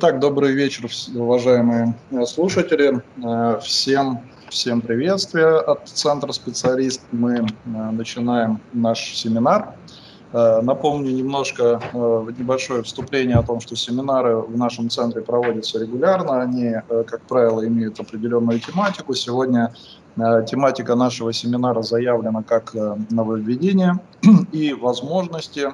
Итак, добрый вечер, уважаемые э, слушатели. Э, всем, всем приветствия от Центра специалист. Мы э, начинаем наш семинар. Напомню немножко небольшое вступление о том, что семинары в нашем центре проводятся регулярно. Они, как правило, имеют определенную тематику. Сегодня тематика нашего семинара заявлена как нововведение и возможности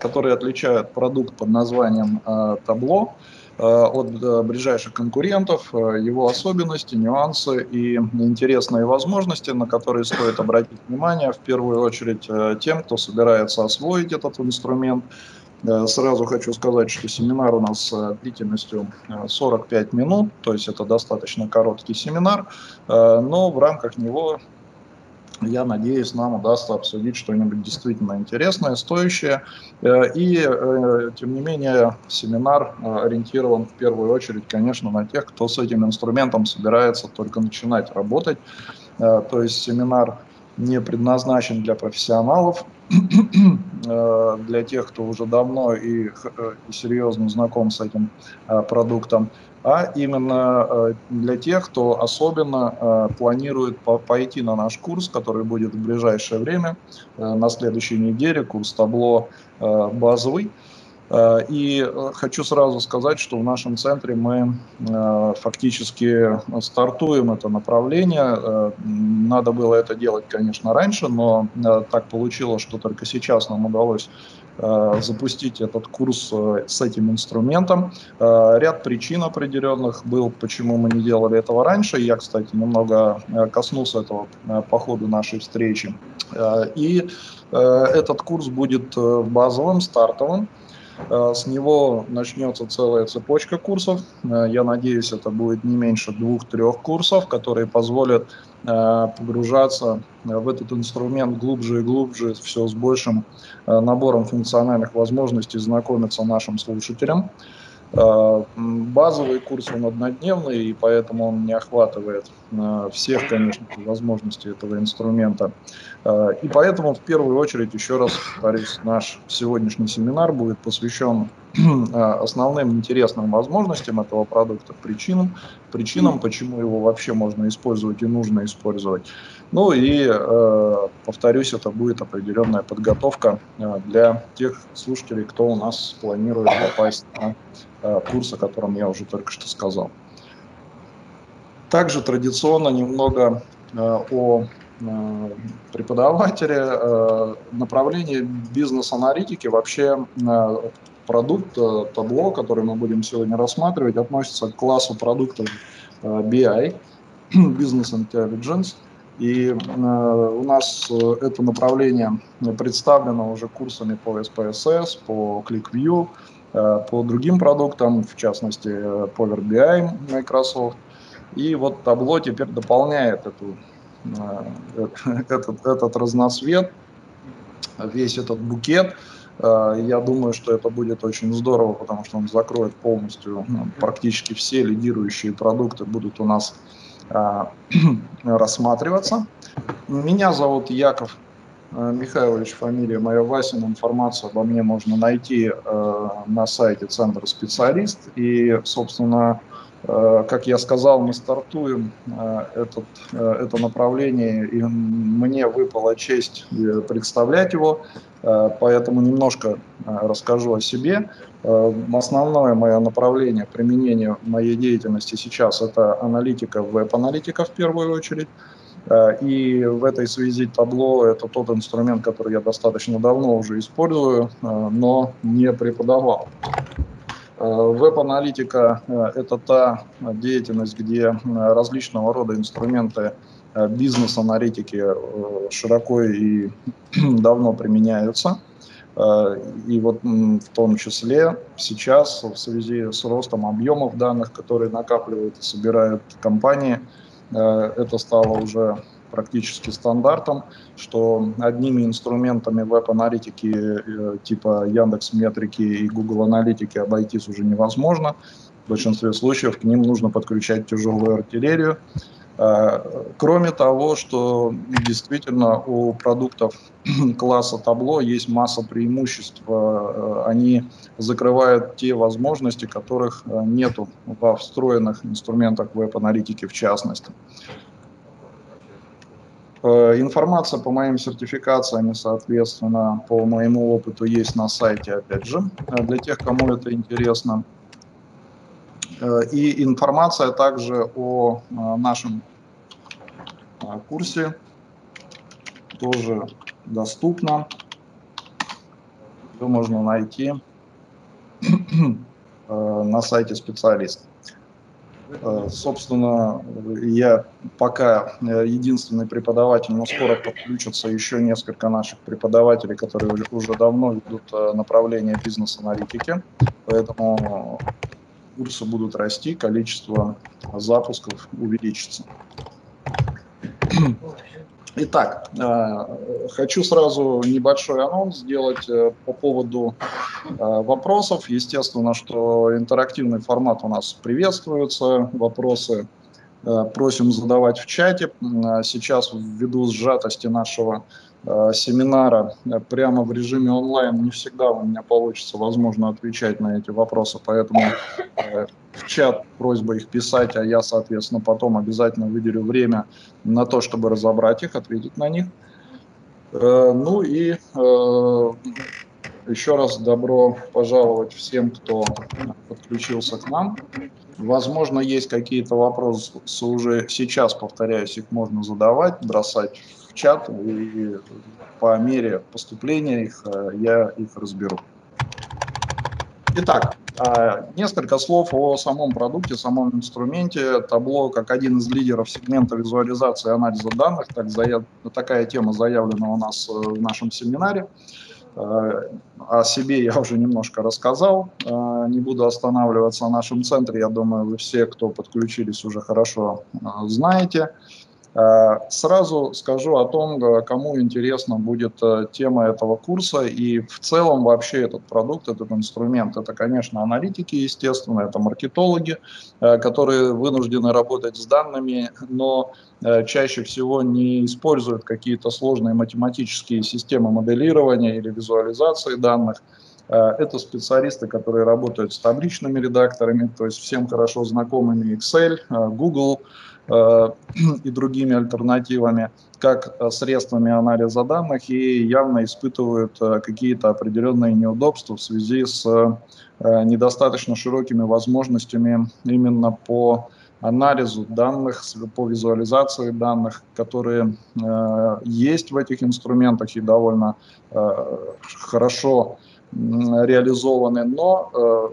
которые отличают продукт под названием табло от ближайших конкурентов, его особенности, нюансы и интересные возможности, на которые стоит обратить внимание в первую очередь тем, кто собирается освоить этот инструмент. Сразу хочу сказать, что семинар у нас длительностью 45 минут, то есть это достаточно короткий семинар, но в рамках него я надеюсь, нам удастся обсудить что-нибудь действительно интересное, стоящее. Э, и, э, тем не менее, семинар э, ориентирован в первую очередь, конечно, на тех, кто с этим инструментом собирается только начинать работать. То есть семинар не предназначен для профессионалов, для тех, кто уже давно и, и серьезно знаком с этим продуктом а именно э, для тех, кто особенно э, планирует пойти на наш курс, который будет в ближайшее время, э, на следующей неделе, курс табло базовый. И хочу сразу сказать, что в нашем центре мы фактически стартуем это направление. Надо было это делать, конечно, раньше, но так получилось, что только сейчас нам удалось запустить этот курс э, с этим инструментом. Э, ряд причин определенных был, почему мы не делали этого раньше. Я, кстати, немного коснулся этого по ходу нашей встречи. И этот курс будет базовым, стартовым. С него начнется целая цепочка курсов. Я надеюсь, это будет не меньше двух-трех курсов, которые позволят погружаться в этот инструмент глубже и глубже, все с большим Э, набором функциональных возможностей знакомиться нашим слушателям. Э, базовый курс он однодневный, и поэтому он не охватывает э, всех, конечно, возможностей этого инструмента. И поэтому в первую очередь, еще раз повторюсь, наш сегодняшний семинар будет посвящен основным интересным возможностям этого продукта, причинам, причинам, почему его вообще можно использовать и нужно использовать. Ну и, э, повторюсь, это будет определенная подготовка э, для тех слушателей, кто у нас планирует попасть на э, курс, о котором я уже только что сказал. Также традиционно немного о преподавателе направление бизнес-аналитики. Вообще продукт табло, который мы будем сегодня рассматривать, относится к классу продуктов BI, Business Intelligence – и э, у нас э, это направление представлено уже курсами по SPSS, по ClickView, э, по другим продуктам, в частности Power BI Microsoft. И вот табло теперь дополняет эту, этот, этот разноцвет, весь этот букет. Я думаю, что это будет очень здорово, потому что он закроет полностью практически все лидирующие продукты будут у нас рассматриваться. Меня зовут Яков э, Михайлович, фамилия моя Васин. Информацию обо мне можно найти э, на сайте Центра специалист. И, собственно, э, как я сказал, мы стартуем этот, это направление, и мне выпала честь представлять его. Поэтому немножко расскажу о себе. Э, основное мое направление применения моей деятельности сейчас это аналитика, веб-аналитика в первую очередь. Э, и в этой связи табло – это тот инструмент, который я достаточно давно уже использую, э, но не преподавал. Веб-аналитика – это та деятельность, где различного рода инструменты бизнес-аналитики широко и давно применяются. Э, и вот в том числе сейчас в связи с ростом объемов данных, которые накапливают и собирают компании, э, это стало уже практически стандартом, что одними инструментами веб-аналитики э, типа Яндекс Метрики и Google Аналитики обойтись уже невозможно. В большинстве случаев к ним нужно подключать тяжелую артиллерию, Кроме того, что действительно у продуктов класса табло есть масса преимуществ, они закрывают те возможности, которых нету во встроенных инструментах веб-аналитики в частности. Э, информация по моим сертификациям, соответственно, по моему опыту есть на сайте, опять же, э, для тех, кому это интересно. Э, и информация также о нашем курсе тоже доступна. Ее можно найти на сайте специалиста. Э, собственно, я пока э, единственный преподаватель, но скоро подключатся еще несколько наших преподавателей, которые уже давно ведут э, направление бизнес-аналитики. Поэтому курсы будут расти, количество запусков увеличится. Итак, э, хочу сразу небольшой анонс сделать э, по поводу э, вопросов. Естественно, что интерактивный формат у нас приветствуется. Вопросы просим задавать в чате. Сейчас ввиду сжатости нашего семинара прямо в режиме онлайн не всегда у меня получится, возможно, отвечать на эти вопросы, поэтому в чат просьба их писать, а я, соответственно, потом обязательно выделю время на то, чтобы разобрать их, ответить на них. Э, ну и э, еще раз добро пожаловать всем, кто подключился к нам. Возможно, есть какие-то вопросы уже сейчас, повторяюсь, их можно задавать, бросать в чат, и по мере поступления их э, я их разберу. Итак, а, несколько слов о самом продукте, самом инструменте. Табло как один из лидеров сегмента визуализации и анализа данных. Так, заяв... Такая тема заявлена у нас э, в нашем семинаре. О себе я уже немножко рассказал, не буду останавливаться на нашем центре, я думаю, вы все, кто подключились, уже хорошо знаете. Э, сразу скажу о том, э, кому интересна будет э, тема этого курса и в целом вообще этот продукт, этот инструмент. Это, конечно, аналитики, естественно, это маркетологи, которые вынуждены работать с данными, но чаще всего не используют какие-то сложные математические системы моделирования или визуализации данных. Это специалисты, которые работают с табличными редакторами, то есть всем хорошо знакомыми Excel, Google, и другими альтернативами, как э, средствами анализа данных, и явно испытывают э, какие-то определенные неудобства в связи с недостаточно широкими возможностями именно по анализу данных, по визуализации данных, которые есть в этих инструментах и довольно хорошо реализованы, но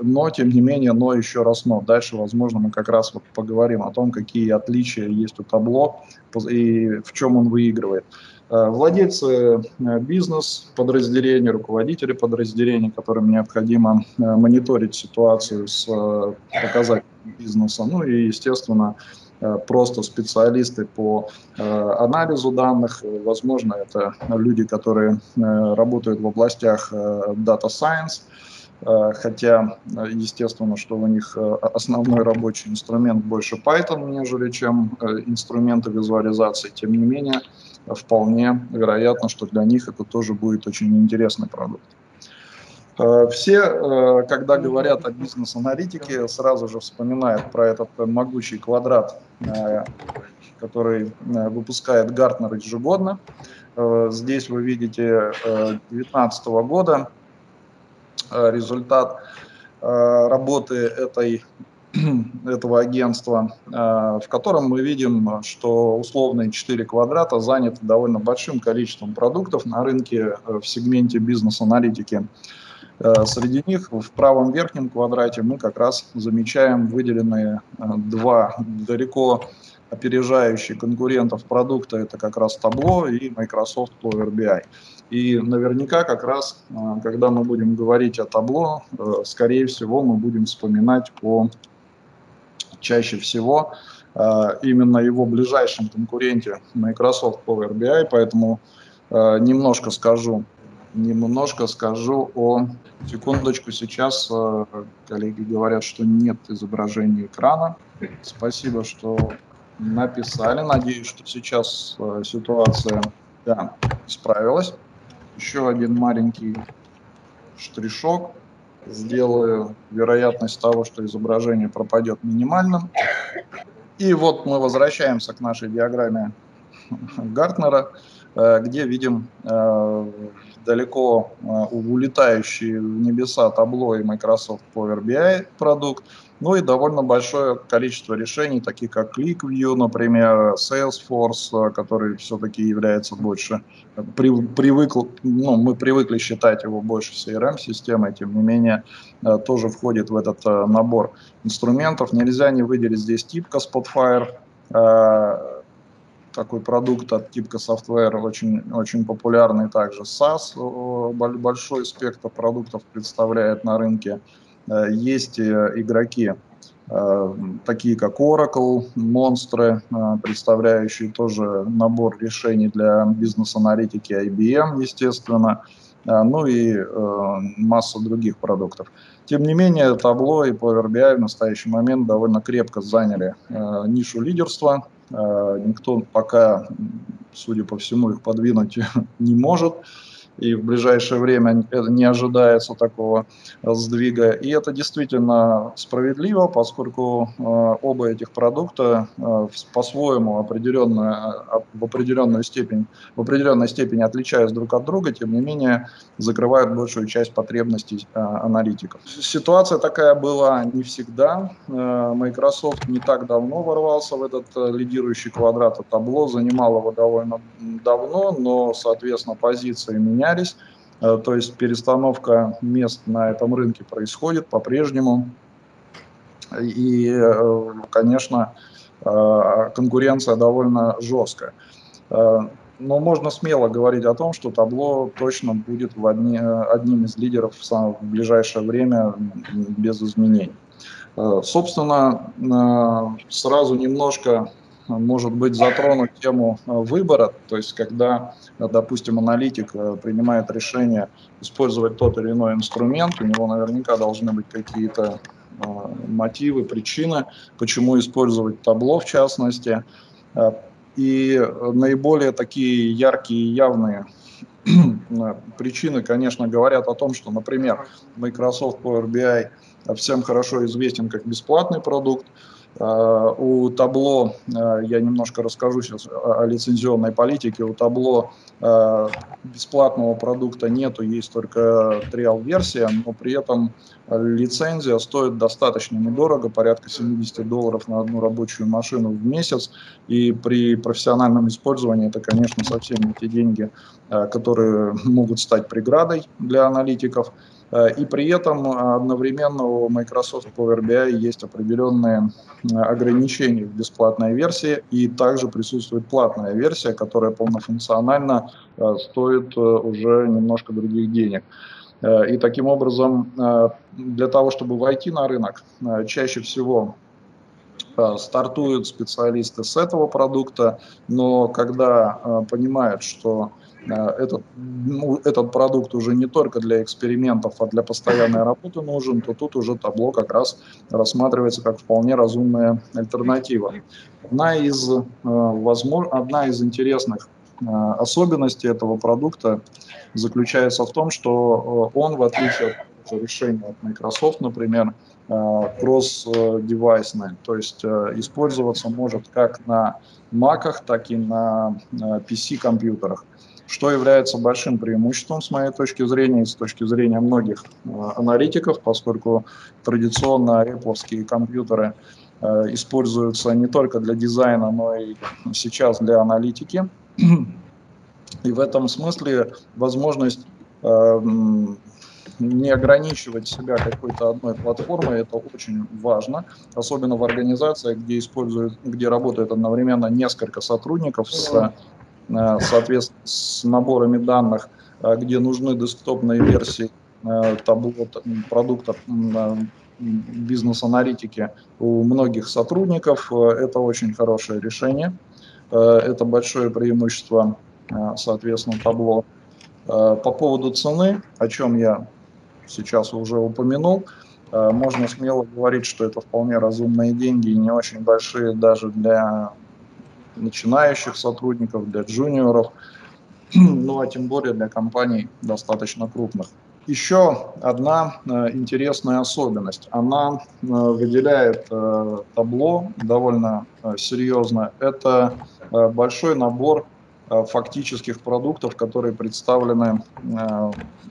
но, тем не менее, но еще раз но. Дальше, возможно, мы как раз вот поговорим о том, какие отличия есть у табло и в чем он выигрывает. Э, владельцы э, бизнес подразделений, руководители подразделений, которым необходимо э, мониторить ситуацию с показателями бизнеса, ну и, естественно, просто специалисты по анализу данных. Возможно, это люди, которые работают в областях Data Science, хотя, э, естественно, что у них э, основной рабочий инструмент больше Python, нежели чем инструменты визуализации. Тем не менее, вполне вероятно, что для них это тоже будет очень интересный продукт. Все, когда говорят о бизнес-аналитике, сразу же вспоминают про этот могучий квадрат, который выпускает Гартнер ежегодно. Здесь вы видите 2019 года Э, результат э, работы этой, этого агентства, э, в котором мы видим, что условные 4 квадрата заняты довольно большим количеством продуктов на рынке в сегменте бизнес-аналитики. Среди них в правом верхнем квадрате мы как раз замечаем выделенные два далеко опережающие конкурентов продукта, это как раз Tableau и Microsoft Power BI. И наверняка как раз, а, когда мы будем говорить о табло, э, скорее всего, мы будем вспоминать о чаще всего а, именно его ближайшем конкуренте Microsoft Power BI, поэтому а, немножко скажу, немножко скажу о... Секундочку, сейчас коллеги говорят, что нет изображения экрана. Спасибо, что написали. Надеюсь, что сейчас э, ситуация да, исправилась. Еще один маленький штришок. Сделаю вероятность того, что изображение пропадет минимальным. И вот мы возвращаемся к нашей диаграмме Гартнера, э, где видим э, далеко э, улетающие в небеса табло и Microsoft Power BI продукт, ну и довольно большое количество решений, таких как ClickView, например, Salesforce, который все-таки является больше, привык, ну, мы привыкли считать его больше CRM-системой, тем не менее, тоже входит в этот набор инструментов. Нельзя не выделить здесь типка Spotfire, такой продукт от Типка Software, очень, очень популярный также SaaS, большой спектр продуктов представляет на рынке. Э, есть игроки, э, такие как Oracle, монстры, э, представляющие тоже набор решений для бизнес-аналитики IBM, естественно, ну и масса других продуктов. Тем не менее, табло и Power BI в настоящий момент довольно крепко заняли нишу лидерства Э, никто пока, судя по всему, их подвинуть не может и в ближайшее время не ожидается такого сдвига. И это действительно справедливо, поскольку э, оба этих продукта э, по-своему определенную, в определенную степень, в определенной степени отличаясь друг от друга, тем не менее закрывают большую часть потребностей э, аналитиков. Ситуация такая была не всегда. Microsoft не так давно ворвался в этот лидирующий квадрат табло, занимал его довольно давно, но, соответственно, позиции меня менялись. Э, то есть перестановка мест на этом рынке происходит по-прежнему. И, э, конечно, э, конкуренция довольно жесткая. Но можно смело говорить о том, что табло точно будет в одни, одним из лидеров в ближайшее время без изменений. Собственно, сразу немножко может быть, затронуть тему э, выбора, то есть когда, э, допустим, аналитик э, принимает решение использовать тот или иной инструмент, у него наверняка должны быть какие-то мотивы, причины, почему использовать табло в частности. И наиболее такие яркие и явные причины, конечно, говорят о том, что, например, Microsoft Power BI всем хорошо известен как бесплатный продукт, у табло, э, я немножко расскажу сейчас о лицензионной политике, у табло э, бесплатного продукта нету, есть только триал-версия, но при этом лицензия стоит достаточно недорого, порядка 70 долларов на одну рабочую машину в месяц, и при профессиональном использовании это, конечно, совсем не те деньги, которые могут стать преградой для аналитиков. Э, и при этом одновременно у Microsoft Power BI есть определенные э, ограничения в бесплатной версии, и также присутствует платная версия, которая полнофункционально э, стоит уже немножко других денег. И таким образом, для того, чтобы войти на рынок, чаще всего стартуют специалисты с этого продукта, но когда понимают, что Э, этот, ну, этот продукт уже не только для экспериментов, а для постоянной работы нужен, то тут уже табло как раз рассматривается как вполне разумная альтернатива. Одна из, э, возможно, одна из интересных э, особенностей этого продукта заключается в том, что он, в отличие от решения от Microsoft, например, кросс-девайсный, то есть использоваться может как на Mac, так и на PC-компьютерах что является большим преимуществом с моей точки зрения и с точки зрения многих э, аналитиков, поскольку традиционно Apple компьютеры э, используются не только для дизайна, но и сейчас для аналитики. И в этом смысле возможность э, не ограничивать себя какой-то одной платформой, это очень важно, особенно в организациях, где используют, где работает одновременно несколько сотрудников с соответственно, с наборами данных, э, где нужны десктопные версии э, табло продуктов бизнес-аналитики у многих сотрудников. Это очень хорошее решение. Это большое преимущество, соответственно, табло. По поводу цены, о чем я сейчас уже упомянул, можно смело говорить, что это вполне разумные деньги, не очень большие даже для начинающих сотрудников, для джуниоров, ну а тем более для компаний достаточно крупных. Еще одна э, интересная особенность. Она э, выделяет э, табло довольно э, серьезно. Это э, большой набор э, фактических продуктов, которые представлены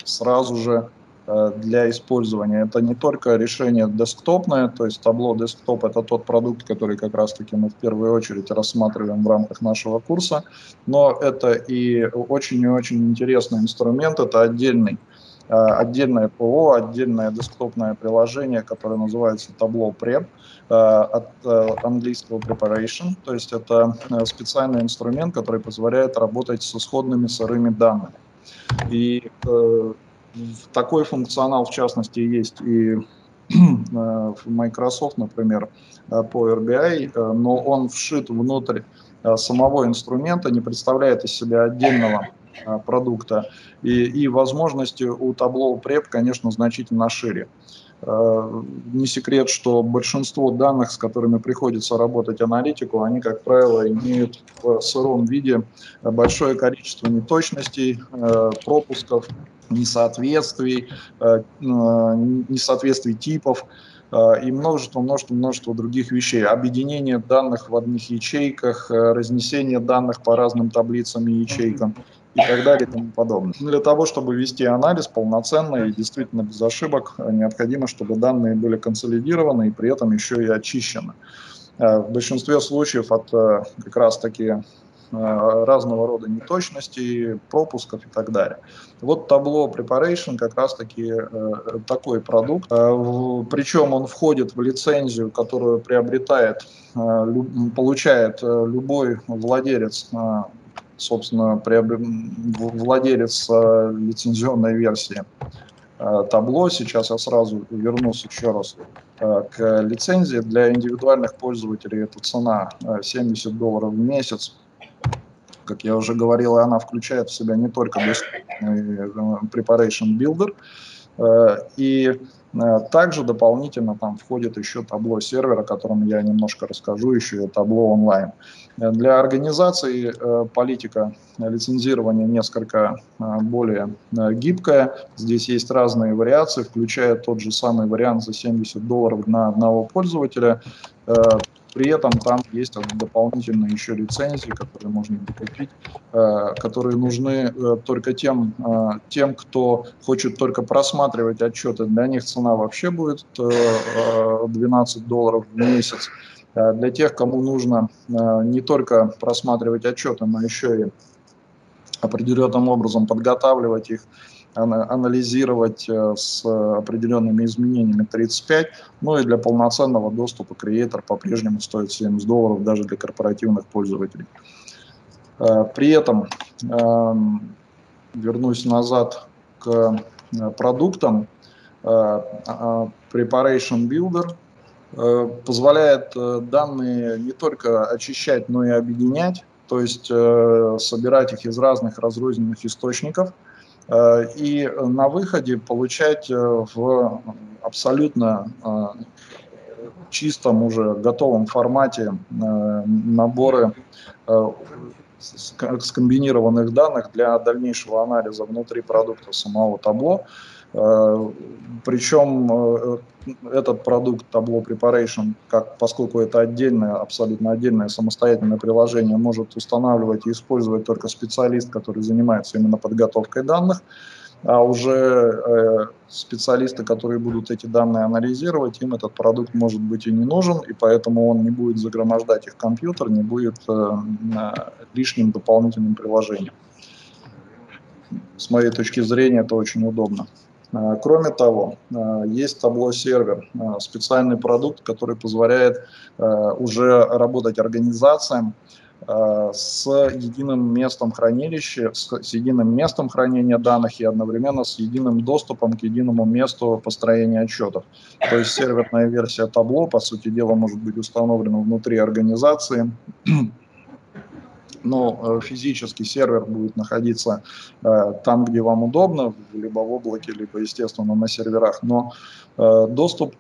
сразу же для использования. Это не только решение десктопное, то есть табло десктоп это тот продукт, который как раз таки мы в первую очередь рассматриваем в рамках нашего курса, но это и очень и очень интересный инструмент, это отдельный Э, отдельное ПО, отдельное десктопное приложение, которое называется Tableau Prep э, от э, английского preparation, то есть это специальный инструмент, который позволяет работать с исходными сырыми данными. И такой функционал, в частности, есть и в Microsoft, например, Power BI, но он вшит внутрь самого инструмента, не представляет из себя отдельного продукта. И, и возможности у табло преп, конечно, значительно шире. Не секрет, что большинство данных, с которыми приходится работать аналитику, они, как правило, имеют в сыром виде большое количество неточностей, пропусков, несоответствий, несоответствий типов и множество, множество, множество других вещей. Объединение данных в одних ячейках, разнесение данных по разным таблицам и ячейкам и так далее и тому подобное. Для того, чтобы вести анализ полноценно и действительно без ошибок, необходимо, чтобы данные были консолидированы и при этом еще и очищены. Э, в большинстве случаев от э, как раз-таки э, разного рода неточностей, пропусков и так далее. Вот табло Preparation как раз-таки э, такой продукт. Э, в, причем он входит в лицензию, которую приобретает, э, лю, получает э, любой владелец э, собственно, владелец э, лицензионной версии э, табло. Сейчас я сразу вернусь еще раз э, к лицензии. Для индивидуальных пользователей эта цена 70 долларов в месяц. Как я уже говорил, она включает в себя не только Preparation Builder, и также дополнительно там входит еще табло сервера, о котором я немножко расскажу, еще и табло онлайн. Для организации э, политика лицензирования несколько э, более э, гибкая. Здесь есть разные вариации, включая тот же самый вариант за 70 долларов на одного пользователя. При этом там есть дополнительные еще лицензии, которые можно купить, которые нужны только тем, тем, кто хочет только просматривать отчеты. Для них цена вообще будет 12 долларов в месяц. Э, для тех, кому нужно э, не только просматривать отчеты, но еще и определенным образом подготавливать их, анализировать э, с определенными изменениями 35, ну и для полноценного доступа креатор по-прежнему стоит 70 долларов даже для корпоративных пользователей. При этом эм, вернусь назад к продуктам. Preparation Builder Э, позволяет э, данные не только очищать, но и объединять, то есть э, собирать их из разных разрозненных источников и на выходе получать в абсолютно чистом уже готовом формате наборы скомбинированных данных для дальнейшего анализа внутри продукта самого табло. Э, Причем э, этот продукт Tableau Preparation, как, поскольку это отдельное, абсолютно отдельное самостоятельное приложение, может устанавливать и использовать только специалист, который занимается именно подготовкой данных, а уже э, специалисты, которые будут эти данные анализировать, им этот продукт может быть и не нужен, и поэтому он не будет загромождать их компьютер, не будет лишним дополнительным приложением. С моей точки зрения это очень удобно. А, кроме того, а, есть табло-сервер, а, специальный продукт, который позволяет уже работать организациям с единым местом хранилища, с единым местом хранения данных и одновременно с единым доступом к единому месту построения отчетов. То есть серверная версия табло, по сути дела, может быть установлена внутри организации, но э, физический сервер будет находиться э, там, где вам удобно, либо в облаке, либо, естественно, на серверах, но э, доступ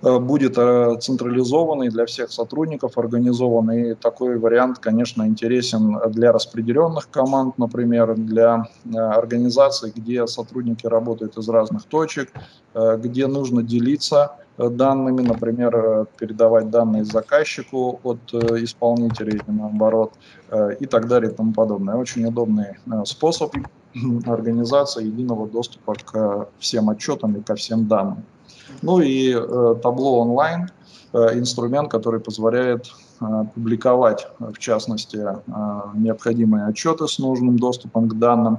будет централизованный для всех сотрудников, организованный. И такой вариант, конечно, интересен для распределенных команд, например, для организаций, где сотрудники работают из разных точек, где нужно делиться данными, например, передавать данные заказчику от исполнителей или наоборот, и так далее и тому подобное. Очень удобный способ организации единого доступа к всем отчетам и ко всем данным. Ну и э, табло онлайн, э, инструмент, который позволяет э, публиковать, в частности, э, необходимые отчеты с нужным доступом к данным,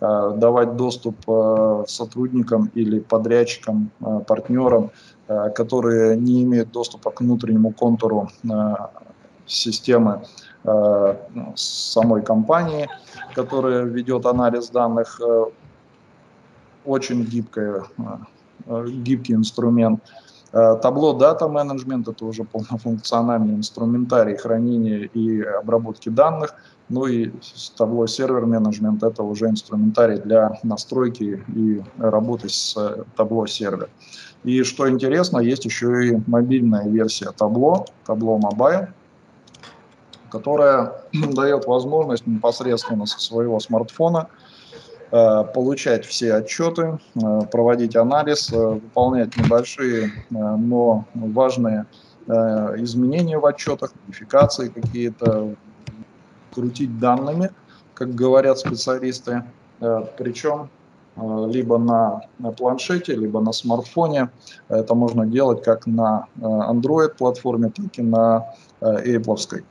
э, давать доступ э, сотрудникам или подрядчикам, э, партнерам, э, которые не имеют доступа к внутреннему контуру э, системы э, самой компании, которая ведет анализ данных, э, очень гибкая э, Э, гибкий инструмент. Э, табло дата менеджмент это уже полнофункциональный инструментарий хранения и обработки данных. Ну и Tableau Server Management это уже инструментарий для настройки и работы с э, Tableau Server. И что интересно, есть еще и мобильная версия Tableau, Tableau Mobile, которая дает возможность непосредственно со своего смартфона получать все отчеты, э, проводить анализ, э, выполнять небольшие, но важные изменения в отчетах, модификации какие-то, крутить данными, как говорят специалисты, причем либо на, планшете, либо на смартфоне. Это можно делать как на Android платформе, так и на Apple.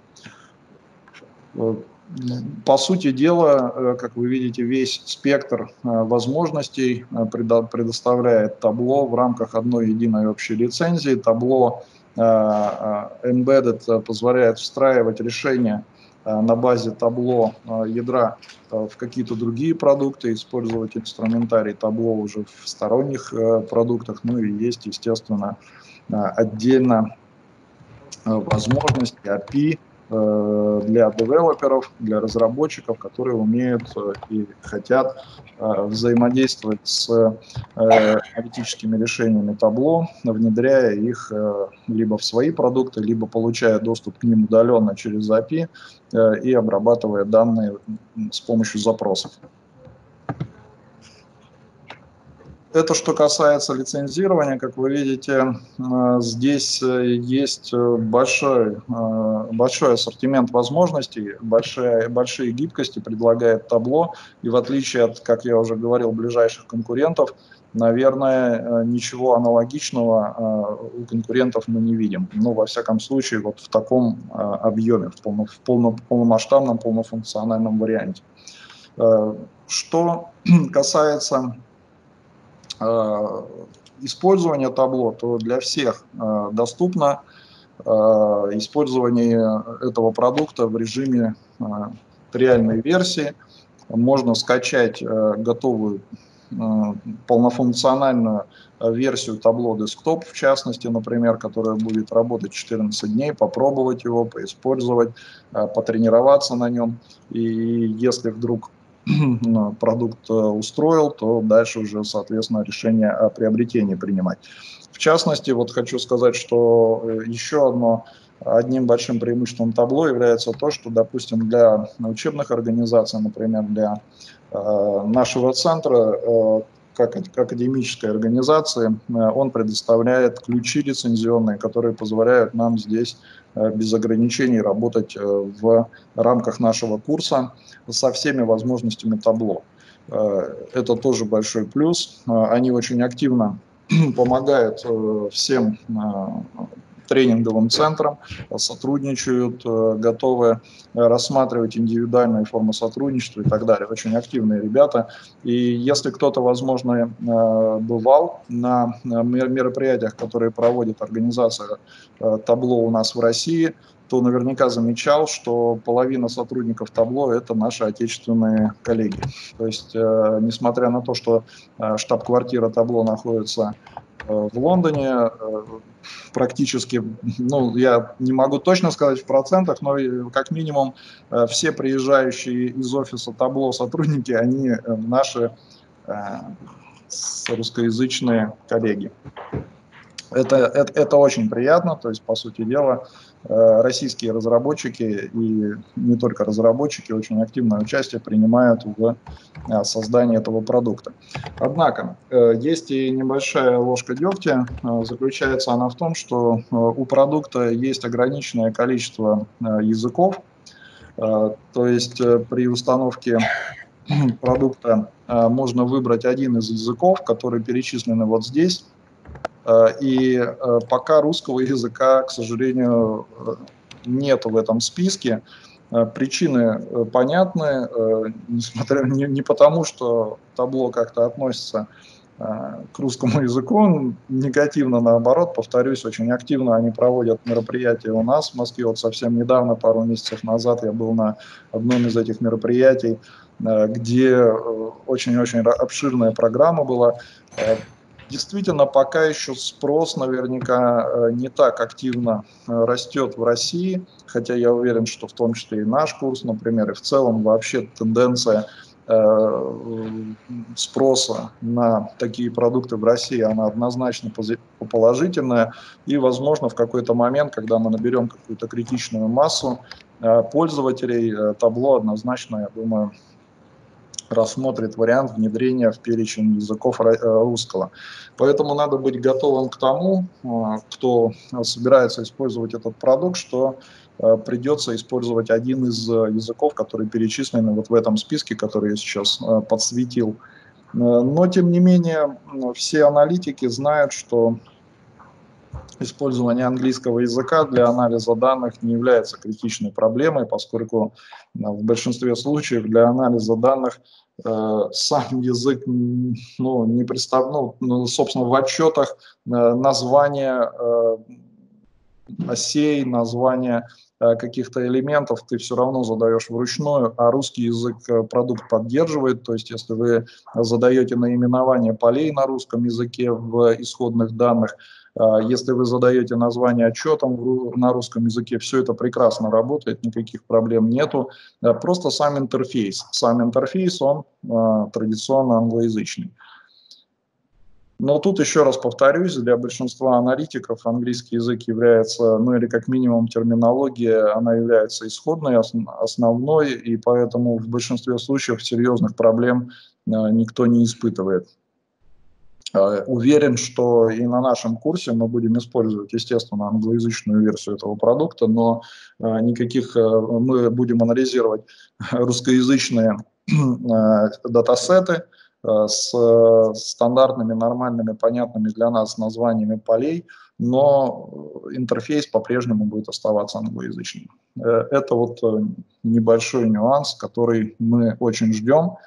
По сути дела, э, как вы видите, весь спектр э, возможностей э, предоставляет табло в рамках одной единой общей лицензии. Табло Embedded позволяет встраивать решения на базе табло ядра в какие-то другие продукты, использовать инструментарий табло уже в сторонних продуктах. Ну и есть, естественно, отдельно возможность API для девелоперов, для разработчиков, которые умеют э, и хотят э, взаимодействовать с аналитическими решениями табло, внедряя их либо в свои продукты, либо получая доступ к ним удаленно через API и обрабатывая данные с помощью запросов. Это что касается лицензирования, как вы видите, э, здесь э, есть э, большой, большой ассортимент возможностей, большие, большие гибкости предлагает табло, и в отличие от, как я уже говорил, ближайших конкурентов, наверное, ничего аналогичного у конкурентов мы не видим. Ну, во всяком случае, вот в таком объеме, в, полно, в полно, полномасштабном, полнофункциональном варианте. Что касается использование табло, то для всех э, доступно э, использование этого продукта в режиме реальной версии. Можно скачать готовую полнофункциональную версию табло десктоп, в частности, например, которая будет работать 14 дней, попробовать его, поиспользовать, потренироваться на нем. И если вдруг продукт э, устроил, то дальше уже, соответственно, решение о приобретении принимать. В частности, вот хочу сказать, что э, еще одно одним большим преимуществом табло является то, что, допустим, для учебных организаций, например, для э, нашего центра, э, как академической организации, э, он предоставляет ключи лицензионные, которые позволяют нам здесь Э, без ограничений работать э, в рамках нашего курса со всеми возможностями табло. Это тоже большой плюс. Они очень активно помогают всем тренинговым центрам, сотрудничают, э, готовы рассматривать индивидуальные формы сотрудничества и так далее. Очень активные ребята. И если кто-то, возможно, э, бывал на мероприятиях, которые проводит организация э, «Табло» у нас в России, то наверняка замечал, что половина сотрудников табло это наши отечественные коллеги. То есть, э, несмотря на то, что э, штаб-квартира табло находится в Лондоне, э, практически, ну, я не могу точно сказать в процентах, но как минимум э, все приезжающие из офиса Табло сотрудники, они э, наши русскоязычные коллеги. Это, это, это очень приятно, то есть, по сути дела, э, российские разработчики и не только разработчики очень активное участие принимают в э, создании этого продукта. Однако, э, есть и небольшая ложка дегтя. Заключается она в том, что у продукта есть ограниченное количество языков, то есть при установке продукта можно выбрать один из языков, которые перечислены вот здесь, и э, пока русского языка, к сожалению, э, нет в этом списке. Причины понятны, несмотря не, не потому, что табло как-то относится к русскому языку, негативно наоборот, повторюсь, очень активно они проводят мероприятия у нас в Москве. Вот совсем недавно, пару месяцев назад, я был на одном из этих мероприятий, где очень-очень обширная программа была Действительно, пока еще спрос наверняка э, не так активно э, растет в России, хотя я уверен, что в том числе и наш курс, например, и в целом вообще тенденция э, спроса на такие продукты в России, она однозначно положительная. И, возможно, в какой-то момент, когда мы наберем какую-то критичную массу пользователей, табло однозначно, я думаю, рассмотрит вариант внедрения в перечень языков э, русского. Поэтому надо быть готовым к тому, э, кто собирается использовать этот продукт, что э, придется использовать один из языков, которые перечислены вот в этом списке, который я сейчас подсветил. Но, тем не менее, все аналитики знают, что использование английского языка для анализа данных не является критичной проблемой, поскольку в большинстве случаев для анализа данных э, сам язык ну, не представлял, ну, собственно, в отчетах э, название э, осей, название э, каких-то элементов ты все равно задаешь вручную, а русский язык э, продукт поддерживает, то есть если вы задаете наименование полей на русском языке в исходных данных, если вы задаете название отчетом на русском языке, все это прекрасно работает, никаких проблем нету. Просто сам интерфейс. Сам интерфейс, он а, традиционно англоязычный. Но тут еще раз повторюсь, для большинства аналитиков английский язык является, ну или как минимум терминология, она является исходной, основной, и поэтому в большинстве случаев серьезных проблем а, никто не испытывает. Э, уверен, что и на нашем курсе мы будем использовать, естественно, англоязычную версию этого продукта, но э, никаких э, мы будем анализировать русскоязычные датасеты с стандартными, нормальными, понятными для нас названиями полей, но интерфейс по-прежнему будет оставаться англоязычным. Это вот небольшой нюанс, который мы очень ждем.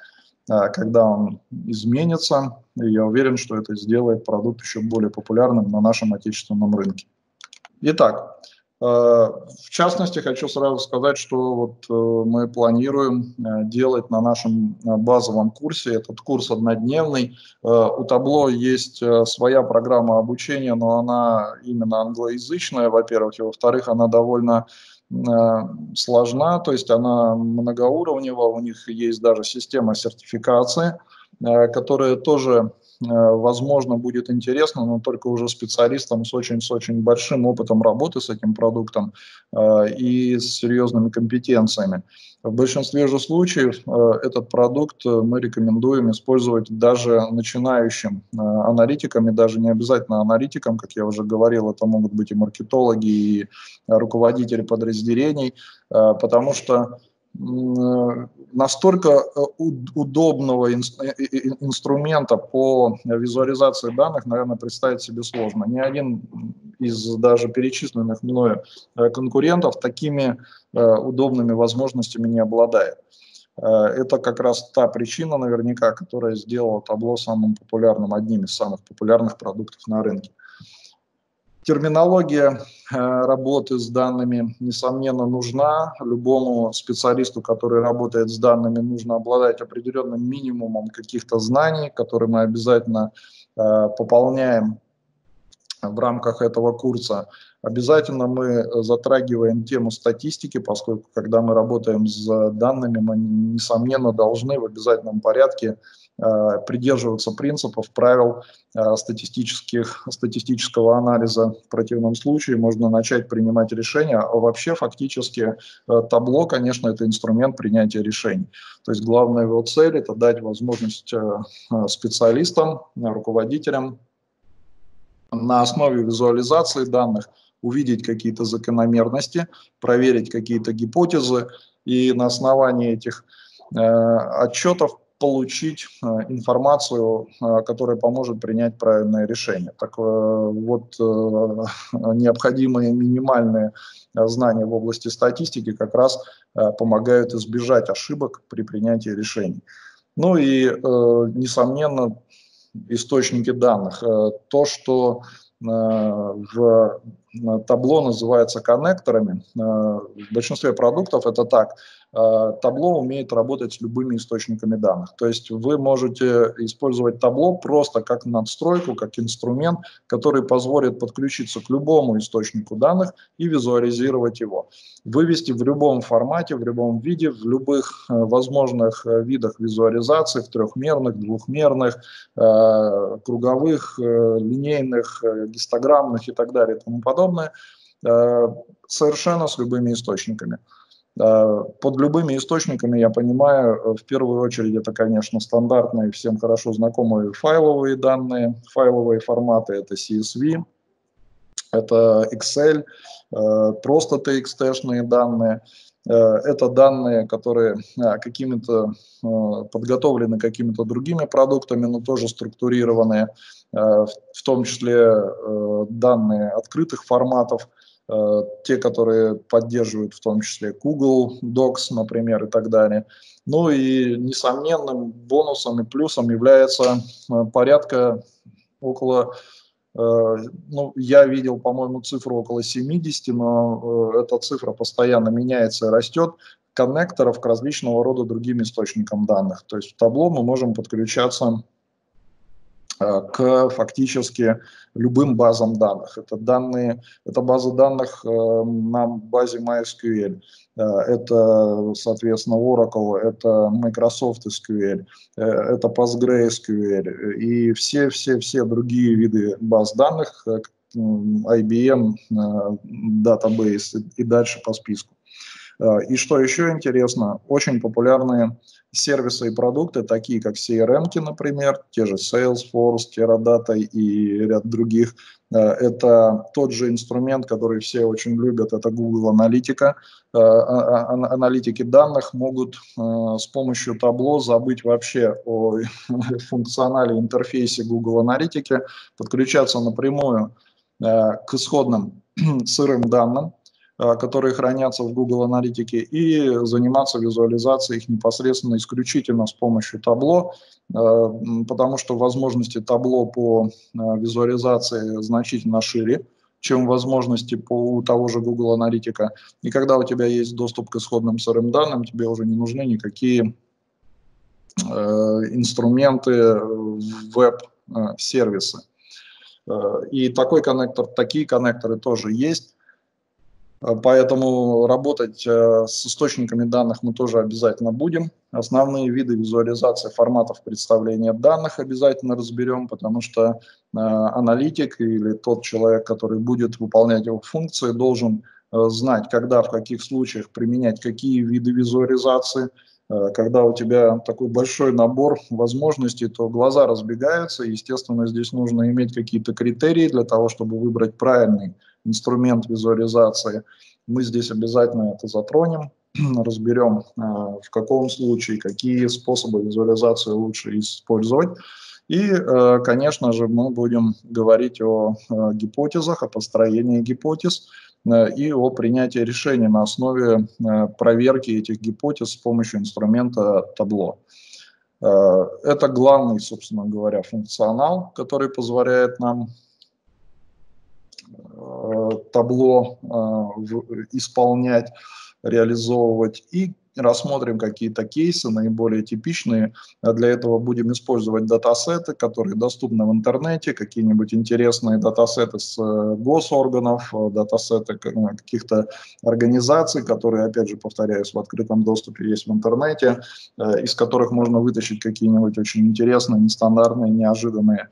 А, когда он изменится, и я уверен, что это сделает продукт еще более популярным на нашем отечественном рынке. Итак, э, в частности, хочу сразу сказать, что вот э, мы планируем э, делать на нашем базовом курсе. Этот курс однодневный. У Табло есть своя программа обучения, но она именно англоязычная, во-первых, и во-вторых, она довольно сложна, то есть она многоуровневая, у них есть даже система сертификации, э, которая тоже Э, возможно, будет интересно, но только уже специалистам с очень, с очень большим опытом работы с этим продуктом э, и с серьезными компетенциями. В большинстве же случаев э, этот продукт мы рекомендуем использовать даже начинающим аналитикам, и даже не обязательно аналитикам, как я уже говорил, это могут быть и маркетологи, и руководители подразделений, потому что настолько э, удобного э, инструмента по визуализации данных, наверное, представить себе сложно. Ни один из даже перечисленных мною э, конкурентов такими удобными возможностями не обладает. Это как раз та причина, наверняка, которая сделала табло самым популярным, одним из самых популярных продуктов на рынке. Терминология э, работы с данными, несомненно, нужна. Любому специалисту, который работает с данными, нужно обладать определенным минимумом каких-то знаний, которые мы обязательно э, пополняем в рамках этого курса. Обязательно мы затрагиваем тему статистики, поскольку когда мы работаем с данными, мы, несомненно, должны в обязательном порядке Э, придерживаться принципов, правил э, статистических, статистического анализа. В противном случае можно начать принимать решения. А вообще фактически э, табло, конечно, это инструмент принятия решений. То есть главная его цель – это дать возможность специалистам, руководителям на основе визуализации данных увидеть какие-то закономерности, проверить какие-то гипотезы и на основании этих э, отчетов получить э, информацию, э, которая поможет принять правильное решение. Так э, вот, необходимые минимальные знания в области статистики как раз помогают избежать ошибок при принятии решений. Ну и, несомненно, источники данных. То, что в табло называется коннекторами, в большинстве продуктов это так – Э, табло умеет работать с любыми источниками данных. То есть вы можете использовать табло просто как надстройку, как инструмент, который позволит подключиться к любому источнику данных и визуализировать его. Вывести в любом формате, в любом виде, в любых э, возможных э, видах визуализации, в трехмерных, двухмерных, круговых, линейных, гистограммных и так далее и тому подобное, совершенно с любыми источниками. Под любыми источниками, я понимаю, э, в первую очередь это, конечно, стандартные, всем хорошо знакомые файловые данные, файловые форматы, это CSV, это Excel, э, просто TXT-шные данные, э, это данные, которые какими-то подготовлены какими-то другими продуктами, но тоже структурированные, в том числе данные открытых форматов, Э, те, которые поддерживают в том числе Google Docs, например, и так далее. Ну и несомненным бонусом и плюсом является э, порядка около, э, ну, я видел, по-моему, цифру около 70, но эта цифра постоянно меняется и растет, коннекторов к различного рода другим источникам данных. То есть в табло мы можем подключаться Э, к фактически любым базам данных. Это данные, это база данных э, на базе MySQL, э, это, соответственно, Oracle, это Microsoft SQL, это PostgreSQL и все-все-все другие виды баз данных, IBM, Database и дальше по списку. И что еще интересно, очень популярные сервисы и продукты, такие как CRM, например, те же Salesforce, Teradata и ряд других. Э, это тот же инструмент, который все очень любят, это Google Аналитика. Э, а, а, аналитики данных могут э, с помощью табло забыть вообще о функционале интерфейсе Google Аналитики, подключаться напрямую к исходным сырым данным, которые хранятся в Google Аналитике, и заниматься визуализацией их непосредственно исключительно с помощью табло, э, потому что возможности табло по э, визуализации значительно шире, чем возможности по у того же Google Аналитика. И когда у тебя есть доступ к исходным сырым данным, тебе уже не нужны никакие э, инструменты, веб-сервисы. И такой коннектор, такие коннекторы тоже есть. Поэтому работать э, с источниками данных мы тоже обязательно будем. Основные виды визуализации форматов представления данных обязательно разберем, потому что э, аналитик или тот человек, который будет выполнять его функции, должен э, знать, когда, в каких случаях применять какие виды визуализации. Когда у тебя такой большой набор возможностей, то глаза разбегаются. Естественно, здесь нужно иметь какие-то критерии для того, чтобы выбрать правильный инструмент визуализации. Мы здесь обязательно это затронем, разберем, э, в каком случае, какие способы визуализации лучше использовать. И, э, конечно же, мы будем говорить о э, гипотезах, о построении гипотез и о принятии решений на основе проверки этих гипотез с помощью инструмента табло. Это главный, собственно говоря, функционал, который позволяет нам табло э, исполнять, реализовывать. И, рассмотрим какие-то кейсы, наиболее типичные. Для этого будем использовать датасеты, которые доступны в интернете, какие-нибудь интересные датасеты с э, госорганов, э, датасеты каких-то организаций, которые, опять же, повторяюсь, в открытом доступе есть в интернете, из которых можно вытащить какие-нибудь очень интересные, нестандартные, неожиданные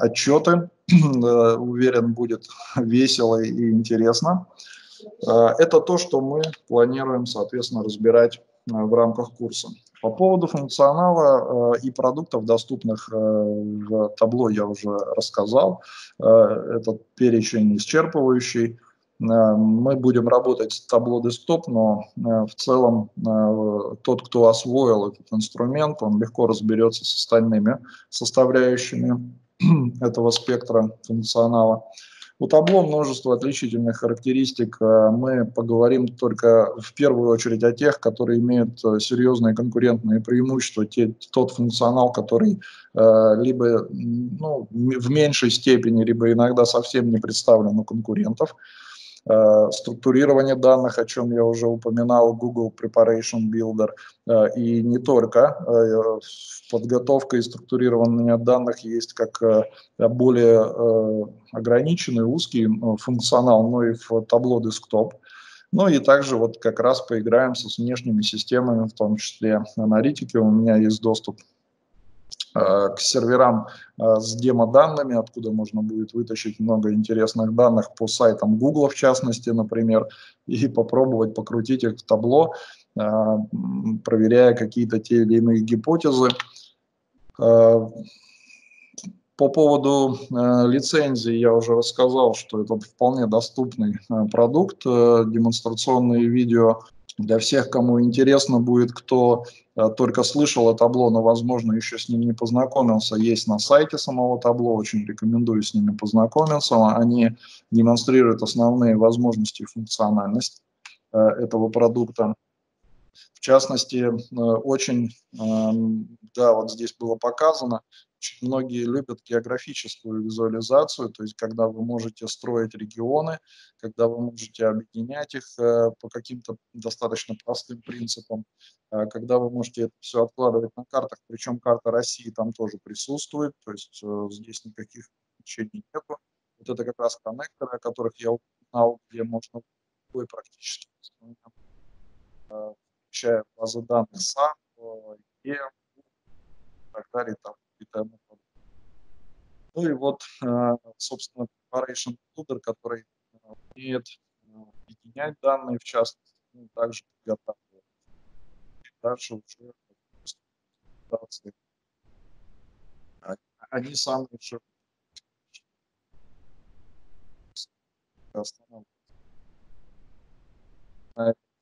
отчеты. Уверен, будет весело и интересно. Э, это то, что мы планируем, соответственно, разбирать э, в рамках курса. По поводу функционала э, и продуктов, доступных в табло, я уже рассказал. Этот перечень исчерпывающий. Мы будем работать с табло десктоп, но в целом тот, кто освоил этот инструмент, он легко разберется с остальными составляющими этого спектра функционала. У табло множество отличительных характеристик. Э, мы поговорим только в первую очередь о тех, которые имеют э, серьезные конкурентные преимущества, те, тот функционал, который э, либо ну, в меньшей степени, либо иногда совсем не представлен у конкурентов. Э, структурирование данных, о чем я уже упоминал, Google Preparation Builder, э, и не только. Э, подготовка и структурирование данных есть как более ограниченный, узкий функционал, но и в табло десктоп. Ну и также вот как раз поиграемся с внешними системами, в том числе аналитики. У меня есть доступ к серверам э, с демо-данными, откуда можно будет вытащить много интересных данных по сайтам Google, в частности, например, и попробовать покрутить их в табло, э, проверяя какие-то те или иные гипотезы. По поводу э, лицензии я уже рассказал, что это вполне доступный э, продукт, э, демонстрационные видео для всех, кому интересно будет, кто э, только слышал о табло, но, возможно, еще с ним не познакомился, есть на сайте самого табло, очень рекомендую с ними познакомиться. Они демонстрируют основные возможности и функциональность э, этого продукта. В частности, э, очень, эм, да, вот здесь было показано, очень многие любят географическую визуализацию, то есть когда вы можете строить регионы, когда вы можете объединять их э, по каким-то достаточно простым принципам, э, когда вы можете это все откладывать на картах, причем карта России там тоже присутствует, то есть здесь никаких ограничений нету. Вот это как раз коннекторы, о которых я упоминал, где можно любой практически включая базы данных SAP, EM и так далее, там и тому подобное. Ну и вот, э, собственно, Preparation Builder, который э, умеет э, объединять данные, в частности, ну, также подготавливать. И дальше уже презентации. Они самые широкие.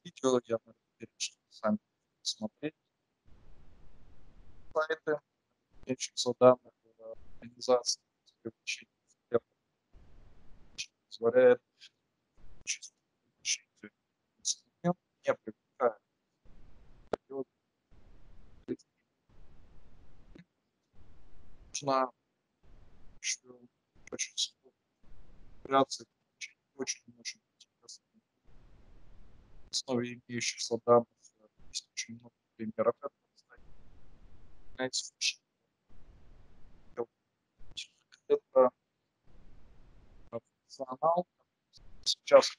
Видео я что сами смотреть сайты. Меньшинство данных организации позволяет инструмент не привлекает нужно еще очень очень очень интересно. В основе имеющихся данных очень много примеров это функционал. Сейчас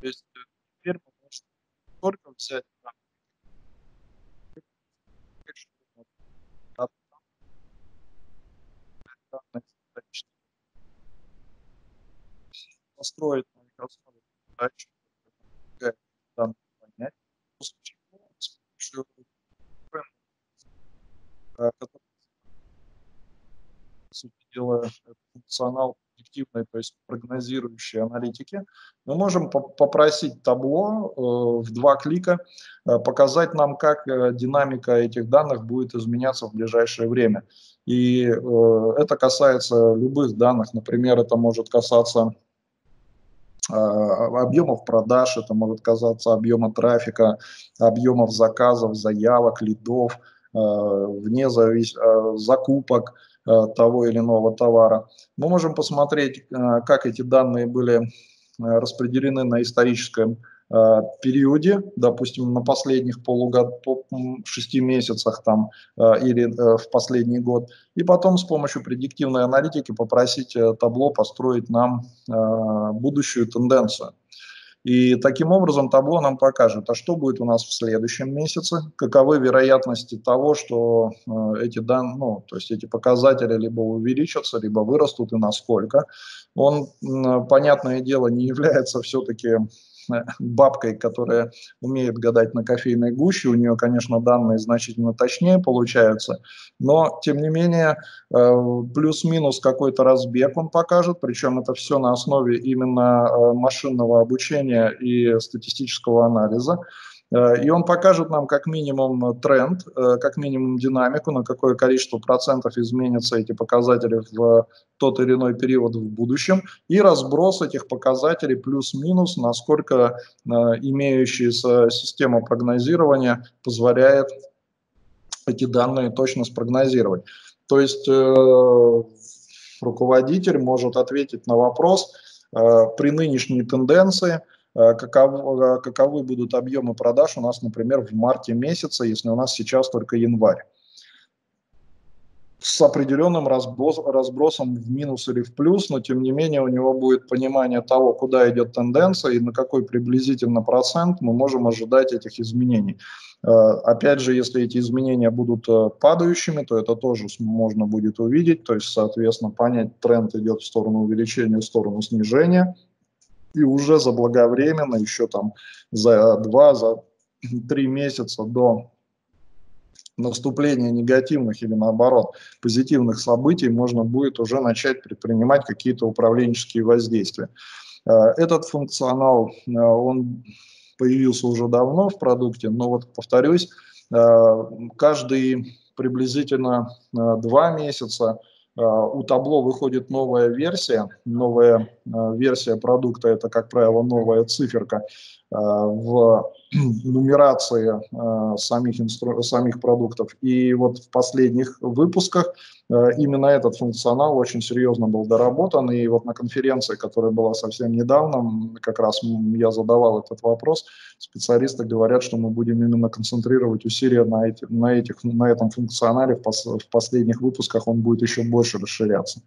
то есть теперь мы можем только взять построить на Microsoft задачу понять, после чего с помощью который, по сути дела, функционал объективной, то есть прогнозирующей аналитики, мы можем попросить табло э, в два клика э, показать нам, как э, динамика этих данных будет изменяться в ближайшее время. И это касается любых данных, например, это может касаться объемов продаж, это может казаться объема трафика, объемов заказов, заявок, лидов, вне завис... закупок того или иного товара. Мы можем посмотреть, как эти данные были распределены на историческом периоде, допустим, на последних полугод, по шести месяцах там, э, или э, в последний год, и потом с помощью предиктивной аналитики попросить табло построить нам будущую тенденцию. И таким образом табло нам покажет, а что будет у нас в следующем месяце, каковы вероятности того, что эти данные, ну, то есть эти показатели либо увеличатся, либо вырастут и насколько. Он, понятное дело, не является все-таки бабкой, которая умеет гадать на кофейной гуще. У нее, конечно, данные значительно точнее получаются, но, тем не менее, э, плюс-минус какой-то разбег он покажет, причем это все на основе именно э, машинного обучения и статистического анализа. Э, и он покажет нам как минимум тренд, э, как минимум динамику, на какое количество процентов изменятся эти показатели в тот или иной период в будущем, и разброс этих показателей плюс-минус, насколько э, имеющаяся система прогнозирования позволяет эти данные точно спрогнозировать. То есть руководитель может ответить на вопрос при нынешней тенденции – Э, каков, э, каковы будут объемы продаж у нас, например, в марте месяце, если у нас сейчас только январь. С определенным разброс, разбросом в минус или в плюс, но тем не менее у него будет понимание того, куда идет тенденция и на какой приблизительно процент мы можем ожидать этих изменений. Э, опять же, если эти изменения будут падающими, то это тоже можно будет увидеть, то есть, соответственно, понять, тренд идет в сторону увеличения, в сторону снижения – и уже заблаговременно, еще там за два, за три месяца до наступления негативных или наоборот позитивных событий можно будет уже начать предпринимать какие-то управленческие воздействия. Э, этот функционал, э, он появился уже давно в продукте, но вот повторюсь, э, каждый приблизительно два месяца у табло выходит новая версия. Новая а, версия продукта – это, как правило, новая циферка в нумерации самих, инстру... самих продуктов. И вот в последних выпусках именно этот функционал очень серьезно был доработан. И вот на конференции, которая была совсем недавно, как раз я задавал этот вопрос, специалисты говорят, что мы будем именно концентрировать усилия на, эти, на, этих, на этом функционале. В, пос, в последних выпусках он будет еще больше расширяться.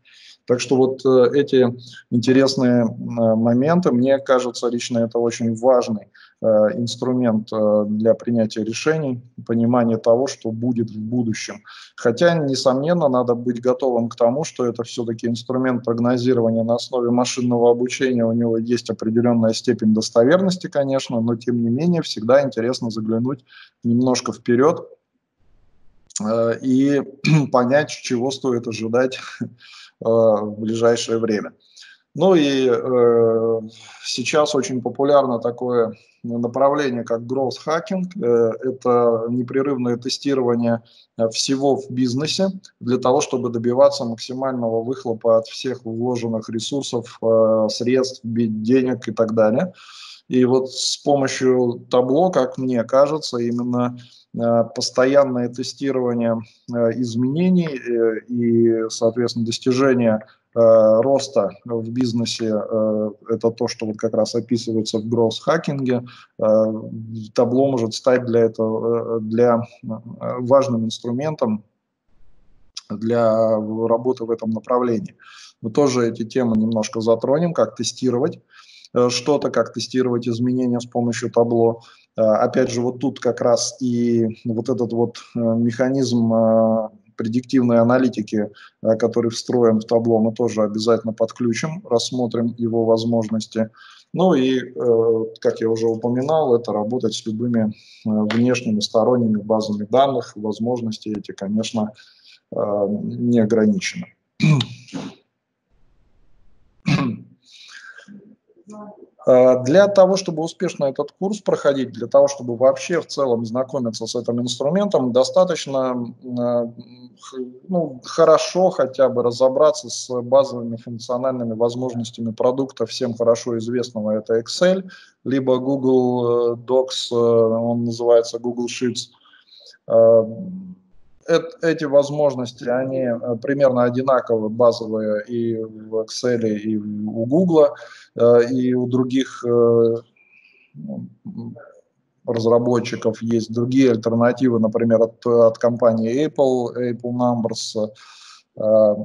Так что вот э, эти интересные э, моменты, мне кажется, лично это очень важный э, инструмент для принятия решений, понимания того, что будет в будущем. Хотя, несомненно, надо быть готовым к тому, что это все-таки инструмент прогнозирования на основе машинного обучения, у него есть определенная степень достоверности, конечно, но тем не менее всегда интересно заглянуть немножко вперед, и понять, чего стоит ожидать в ближайшее время. Ну и э, сейчас очень популярно такое направление, как growth hacking. Э, это непрерывное тестирование всего в бизнесе для того, чтобы добиваться максимального выхлопа от всех вложенных ресурсов, э, средств, денег и так далее. И вот с помощью табло, как мне кажется, именно Э, постоянное тестирование э, изменений э, и, соответственно, достижение роста в бизнесе, это то, что вот как раз описывается в гроусс-хакинге, табло может стать для этого для важным инструментом для работы в этом направлении. Мы тоже эти темы немножко затронем, как тестировать что-то, как тестировать изменения с помощью табло. А, опять же, вот тут как раз и вот этот вот э, механизм предиктивной аналитики, который встроен в табло, мы тоже обязательно подключим, рассмотрим его возможности. Ну и, э, как я уже упоминал, это работать с любыми э, внешними сторонними базами данных. Возможности эти, конечно, не ограничены. для того, чтобы успешно этот курс проходить, для того, чтобы вообще в целом знакомиться с этим инструментом, достаточно э, ну, хорошо хотя бы разобраться с базовыми функциональными возможностями продукта, всем хорошо известного, это Excel, либо Google э, Docs, он называется Google Sheets. Эти возможности, они примерно одинаковые, базовые и в Excel, и у Google, и у других ну, разработчиков есть другие альтернативы, например, от, от компании Apple, Apple Numbers э,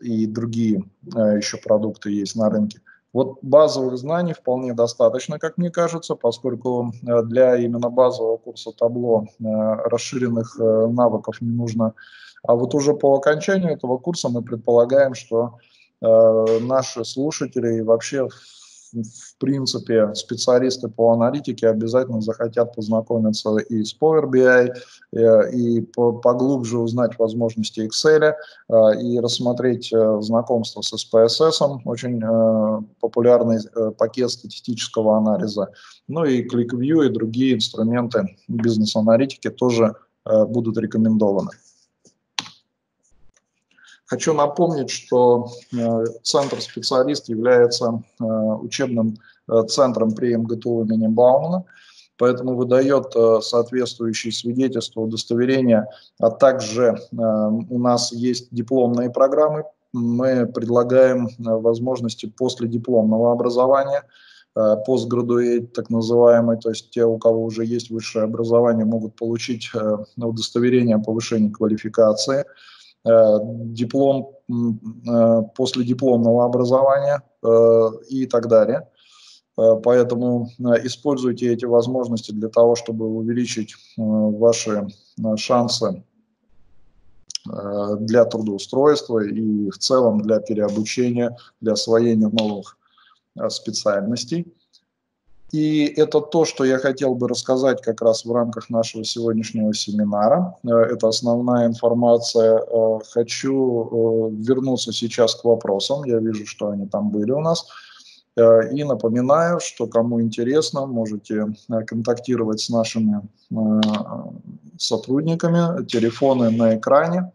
и другие э, еще продукты есть на рынке. Вот базовых знаний вполне достаточно, как мне кажется, поскольку э, для именно базового курса табло э, расширенных э, навыков не нужно. А вот уже по окончанию этого курса мы предполагаем, что наши слушатели и вообще в принципе, специалисты по аналитике обязательно захотят познакомиться и с Power BI, э, и поглубже узнать возможности Excel, э, и рассмотреть э, знакомство с SPSS, очень популярный пакет статистического анализа. Ну и ClickView и другие инструменты бизнес-аналитики тоже будут рекомендованы. Хочу напомнить, что э, Центр специалист является э, учебным э, центром при МГТУ имени Баумана, поэтому выдает соответствующие свидетельства, удостоверения, а также у нас есть дипломные программы. Мы предлагаем возможности после дипломного образования, постградуэйт так называемый, то есть те, у кого уже есть высшее образование, могут получить удостоверение о повышении квалификации – диплом э, после дипломного образования э, и так далее. Поэтому используйте эти возможности для того, чтобы увеличить ваши шансы для трудоустройства и в целом для переобучения, для освоения новых специальностей. И это то, что я хотел бы рассказать как раз в рамках нашего сегодняшнего семинара. Э, это основная информация. Э, хочу э, вернуться сейчас к вопросам. Я вижу, что они там были у нас. И напоминаю, что кому интересно, можете контактировать с нашими сотрудниками. Телефоны на экране.